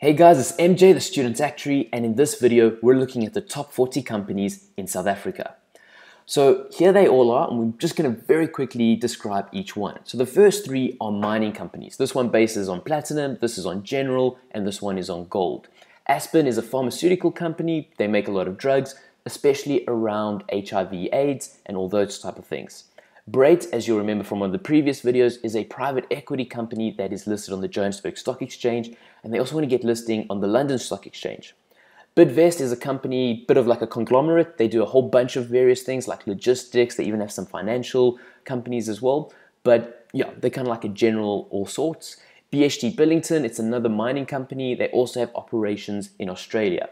Hey guys, it's MJ, the Student Actuary, and in this video, we're looking at the top 40 companies in South Africa. So here they all are, and we're just to very quickly describe each one. So the first three are mining companies. This one bases on platinum, this is on general, and this one is on gold. Aspen is a pharmaceutical company. They make a lot of drugs, especially around HIV AIDS and all those type of things. Brait, as you'll remember from one of the previous videos, is a private equity company that is listed on the Johannesburg Stock Exchange, and they also want to get listing on the London Stock Exchange. Bidvest is a company, bit of like a conglomerate. They do a whole bunch of various things like logistics. They even have some financial companies as well. But yeah, they're kind of like a general all sorts. BHP Billiton, it's another mining company. They also have operations in Australia.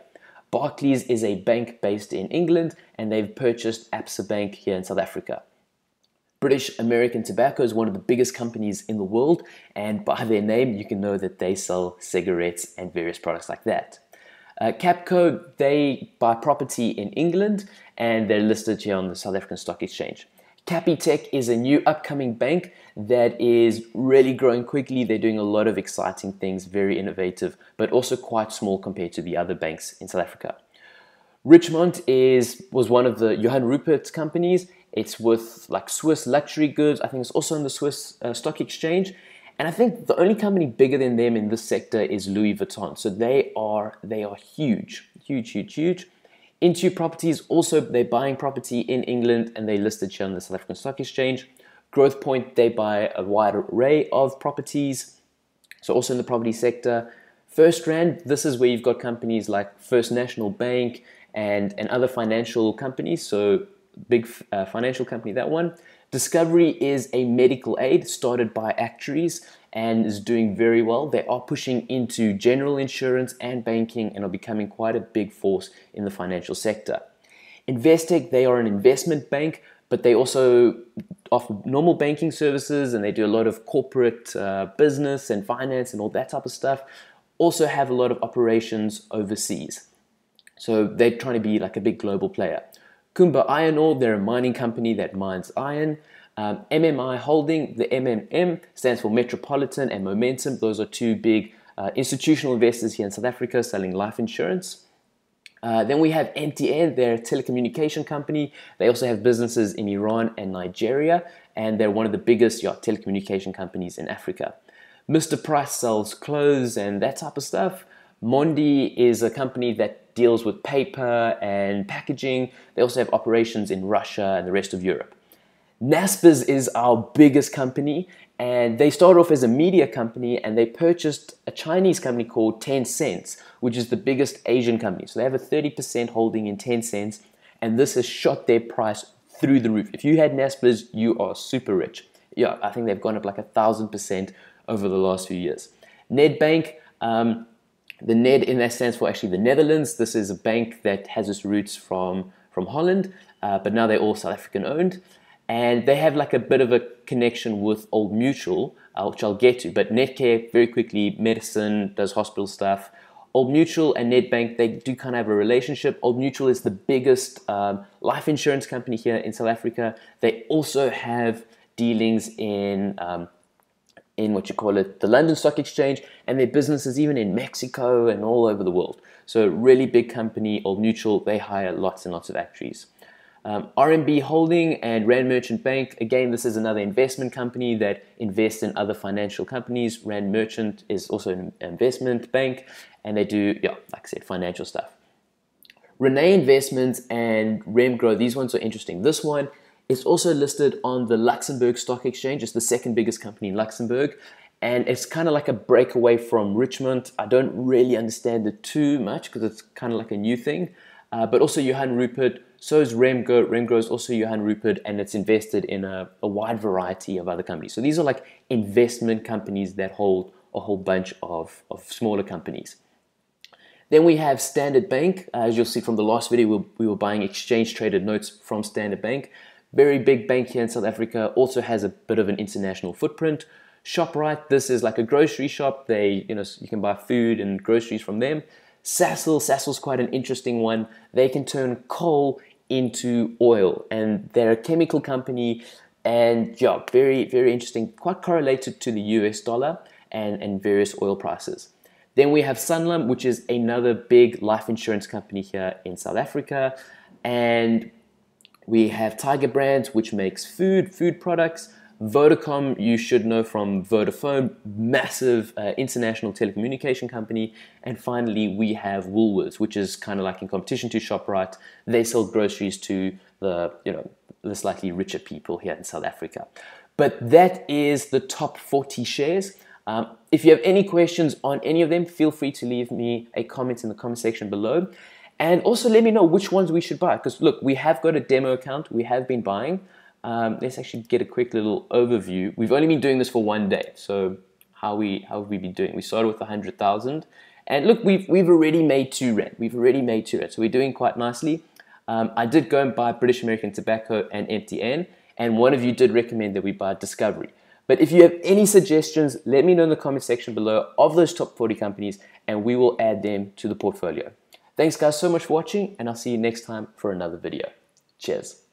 Barclays is a bank based in England, and they've purchased Absa Bank here in South Africa. British American Tobacco is one of the biggest companies in the world, and by their name, you can know that they sell cigarettes and various products like that. Uh, Capco, they buy property in England and they're listed here on the South African Stock Exchange. Capitec is a new upcoming bank that is really growing quickly. They're doing a lot of exciting things, very innovative, but also quite small compared to the other banks in South Africa. Richemont is was one of the Johann Rupert companies. It's with like Swiss luxury goods. I think it's also on the Swiss uh, stock exchange. And I think the only company bigger than them in this sector is Louis Vuitton. So they are they are huge, huge, huge, huge. Intu Properties also they're buying property in England and they listed here on the South African Stock Exchange. Growthpoint, they buy a wide array of properties. So also in the property sector. FirstRand, this is where you've got companies like First National Bank, and, and other financial companies. So, big uh, financial company, that one. Discovery is a medical aid started by actuaries and is doing very well. They are pushing into general insurance and banking and are becoming quite a big force in the financial sector. Investec, they are an investment bank, but they also offer normal banking services and they do a lot of corporate uh, business and finance and all that type of stuff. Also, have a lot of operations overseas. So they're trying to be like a big global player. Kumba Iron Ore, they're a mining company that mines iron. Um, MMI Holding, the MMM stands for Metropolitan and Momentum. Those are two big uh, institutional investors here in South Africa selling life insurance. Uh, then we have MTN, they're a telecommunication company. They also have businesses in Iran and Nigeria, and they're one of the biggest yeah, telecommunication companies in Africa. Mr. Price sells clothes and that type of stuff. Mondi is a company that deals with paper and packaging. They also have operations in Russia and the rest of Europe. Naspers is our biggest company, and they started off as a media company and they purchased a Chinese company called Tencent, which is the biggest Asian company. So they have a 30% holding in Tencent, and this has shot their price through the roof. If you had Naspers, you are super rich. Yeah, I think they've gone up like a thousand percent over the last few years. Nedbank, um, the NED in that stands for actually the Netherlands. This is a bank that has its roots from, from Holland, uh, but now they're all South African owned. And they have like a bit of a connection with Old Mutual, uh, which I'll get to. But Netcare, very quickly, medicine, does hospital stuff. Old Mutual and Nedbank, they do kind of have a relationship. Old Mutual is the biggest um, life insurance company here in South Africa. They also have dealings in um, in what you call it, the London Stock Exchange, and their businesses even in Mexico and all over the world. So, really big company, Old Mutual, they hire lots and lots of actuaries. Um, RMB Holding and Rand Merchant Bank, again, this is another investment company that invests in other financial companies. Rand Merchant is also an investment bank, and they do, yeah, like I said, financial stuff. Reinet Investments and Remgro, these ones are interesting. This one it's also listed on the Luxembourg Stock Exchange. It's the second biggest company in Luxembourg. And it's kind of like a breakaway from Richemont. I don't really understand it too much because it's kind of like a new thing. Uh, but also Johann Rupert, so is Remgro. Remgro is also Johann Rupert, and it's invested in a, a wide variety of other companies. So these are like investment companies that hold a whole bunch of, of smaller companies. Then we have Standard Bank. Uh, as you'll see from the last video, we, we were buying exchange traded notes from Standard Bank. Very big bank here in South Africa, also has a bit of an international footprint. ShopRite, this is like a grocery shop. They, you know, you can buy food and groceries from them. Sasol, Sasol's quite an interesting one. They can turn coal into oil, and they're a chemical company, and yeah, very, very interesting, quite correlated to the US dollar and, and various oil prices. Then we have Sanlam, which is another big life insurance company here in South Africa. And we have Tiger Brands, which makes food, food products. Vodacom, you should know from Vodafone, massive uh, international telecommunication company. And finally, we have Woolworths, which is kind of like in competition to ShopRite. They sell groceries to the, you know, the slightly richer people here in South Africa. But that is the top 40 shares. Um, if you have any questions on any of them, feel free to leave me a comment in the comment section below. And also let me know which ones we should buy. Because look, we have got a demo account. We have been buying. Um, let's actually get a quick little overview. We've only been doing this for one day. So how we how have we been doing? We started with 100,000. And look, we've, we've already made two rand. We've already made two rand. So we're doing quite nicely. Um, I did go and buy British American Tobacco and MTN. And one of you did recommend that we buy Discovery. But if you have any suggestions, let me know in the comment section below of those top 40 companies and we will add them to the portfolio. Thanks guys so much for watching and I'll see you next time for another video. Cheers.